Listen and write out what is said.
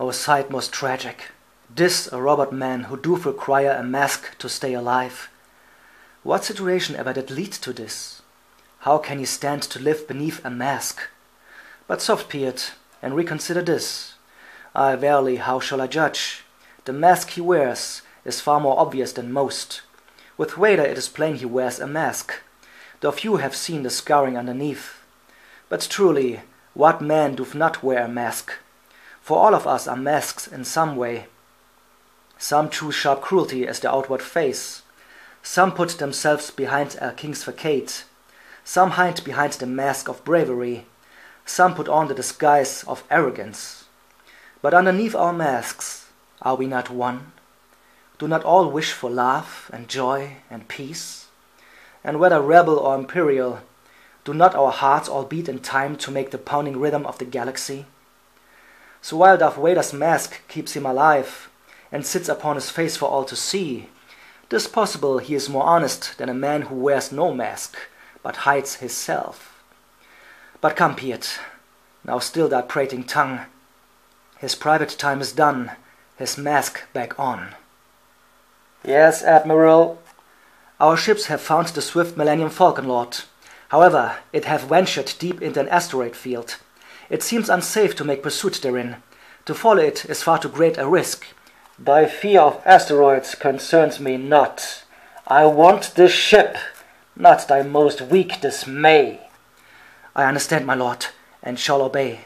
O sight most tragic! This a robot man who doth require a mask to stay alive. What situation ever did lead to this? How can he stand to live beneath a mask? But soft, Piett, and reconsider this. Ay, verily, how shall I judge? The mask he wears is far more obvious than most. With Vader it is plain he wears a mask, though few have seen the scarring underneath. But truly, what man doth not wear a mask? For all of us are masks in some way. Some choose sharp cruelty as their outward face. Some put themselves behind a king's facade. Some hide behind the mask of bravery. Some put on the disguise of arrogance. But underneath our masks, are we not one? Do not all wish for love and joy and peace? And whether rebel or imperial, do not our hearts all beat in time to make the pounding rhythm of the galaxy? So while Darth Vader's mask keeps him alive and sits upon his face for all to see, tis possible he is more honest than a man who wears no mask, but hides his self. But come, Piett, now still that prating tongue. His private time is done, his mask back on. Yes, Admiral. Our ships have found the swift Millennium Falcon, Lord. However, it have ventured deep into an asteroid field, it seems unsafe to make pursuit therein. To follow it is far too great a risk. Thy fear of asteroids concerns me not. I want this ship, not thy most weak dismay. I understand, my lord, and shall obey.